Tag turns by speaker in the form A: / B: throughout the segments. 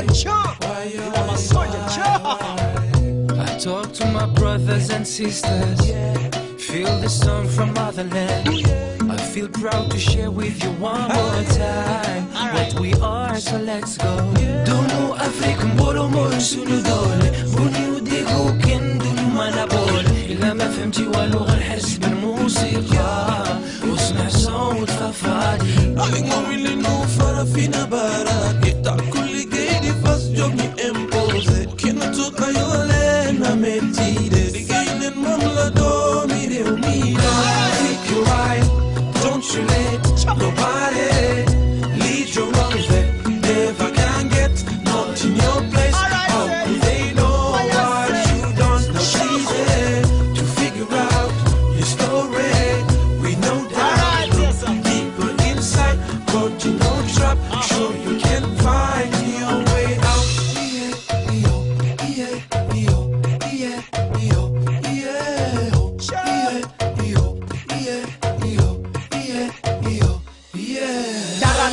A: I talk to my brothers and sisters. Feel the song from motherland. I feel proud to share with you one more time what we are. So let's go. Domo Afrika mbolo moyo sunu dole بني وديكو كن دون ما نقول إلا ما فهمتي ولغة الحس بالموسيقى واسمع صوت ففادي
B: Alingo really know farafina bara Ita Take your don't you let nobody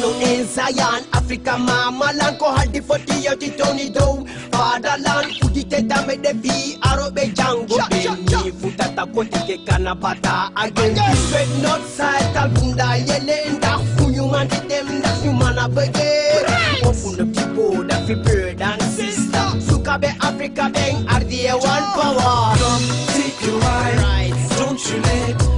B: yeah.
C: In Zion, Africa mama land ko haldi foti yoti toni do Fatherland udite dame de vi arobe jango Beni futata koti ke kana bata again. Straight north side talbunda yele nda funyu man di dem nda humana bege Open the people da fi bird and sister. Sukabe Africa bang RDA one power?
B: Come take your ride.
C: Right.
B: Don't you let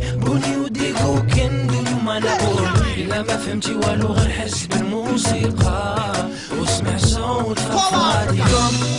A: ما فهمت والو غير حس بالموسيقى. واسمع صوت
B: الراديو